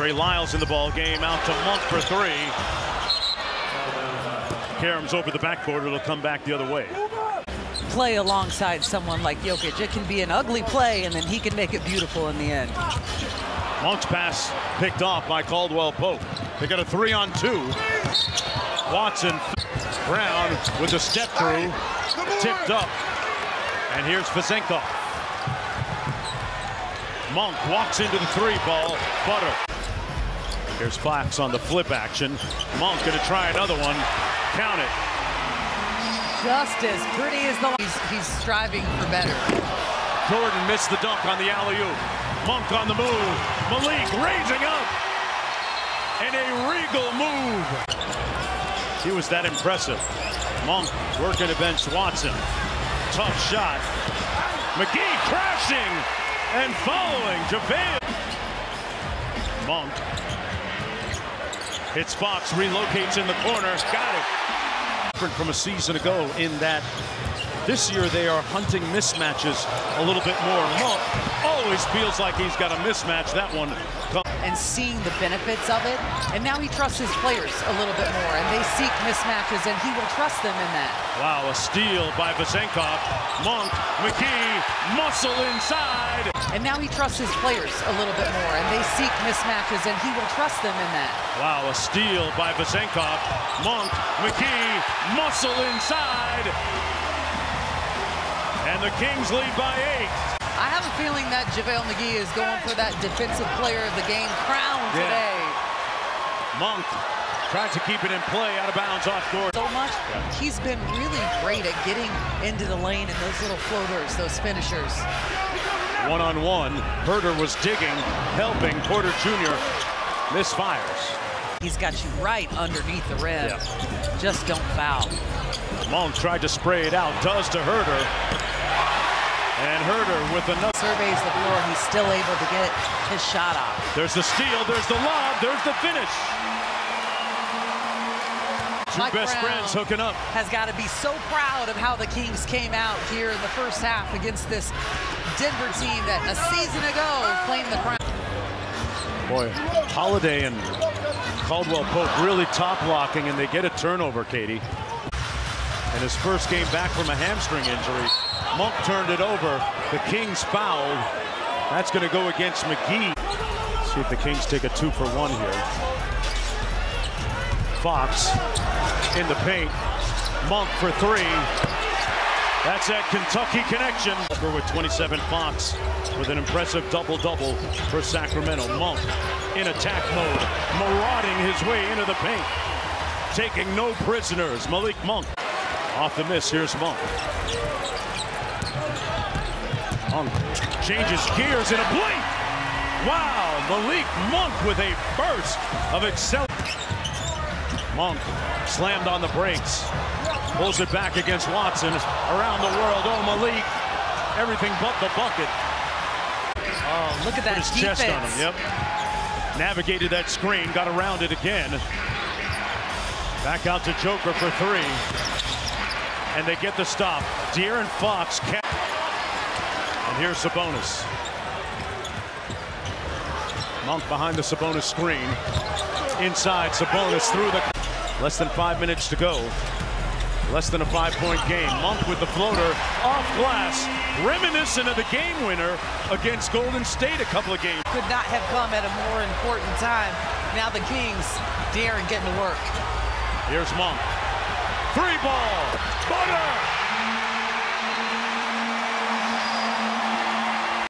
Trey Lyles in the ball game, out to Monk for three. Karam's over the backboard, it'll come back the other way. Play alongside someone like Jokic. It can be an ugly play, and then he can make it beautiful in the end. Monk's pass picked off by Caldwell Pope. They got a three on two. Watson, Brown with a step through, tipped up. And here's Vezenkov. Monk walks into the three ball, Butter. Here's Fox on the flip action. Monk gonna try another one. Count it. Just as pretty as the he's, he's striving for better. Jordan missed the dunk on the alley-oop. Monk on the move. Malik raising up. And a regal move. He was that impressive. Monk working against Watson. Tough shot. McGee crashing and following JaVale. Monk hits Fox, relocates in the corner. Got it. Different from a season ago in that this year they are hunting mismatches a little bit more. Monk always feels like he's got a mismatch. That one and seeing the benefits of it. And now he trusts his players a little bit more, and they seek mismatches, and he will trust them in that. Wow, a steal by Vezenkov. Monk, McGee, muscle inside. And now he trusts his players a little bit more, and they seek mismatches, and he will trust them in that. Wow, a steal by Vezenkov. Monk, McGee, muscle inside. And the Kings lead by eight. I have a feeling that JaVale McGee is going for that defensive player of the game crown yeah. today. Monk tried to keep it in play out of bounds off court. So much. Yeah. He's been really great at getting into the lane and those little floaters, those finishers. One-on-one, -on -one. Huerter was digging, helping. Porter Jr. misfires. He's got you right underneath the rim. Yeah. Just don't foul. Monk tried to spray it out, does to Huerter. And Huerter with another. Surveys the floor. He's still able to get his shot off. There's the steal. There's the lob. There's the finish. Two Mike best Brown friends hooking up. Has got to be so proud of how the Kings came out here in the first half against this Denver team that a season ago claimed the crown. Boy, Holiday and Caldwell Pope really top locking, and they get a turnover, Katie. And his first game back from a hamstring injury. Monk turned it over. The Kings fouled. That's going to go against McGee. See if the Kings take a two for one here. Fox in the paint. Monk for three. That's that Kentucky connection. Over with 27 Fox with an impressive double-double for Sacramento. Monk in attack mode, marauding his way into the paint. Taking no prisoners. Malik Monk off the miss. Here's Monk. Changes gears in a blink. Wow, Malik Monk with a burst of acceleration. Monk slammed on the brakes. Pulls it back against Watson. Around the world, oh, Malik. Everything but the bucket. Oh, look at that Put his defense. chest on him, yep. Navigated that screen, got around it again. Back out to Joker for three. And they get the stop. De'Aaron Fox and here's Sabonis. Monk behind the Sabonis screen. Inside, Sabonis through the... Less than five minutes to go. Less than a five-point game. Monk with the floater off glass. Reminiscent of the game winner against Golden State a couple of games. Could not have come at a more important time. Now the Kings, De'Aaron getting to work. Here's Monk. Three ball. Butter.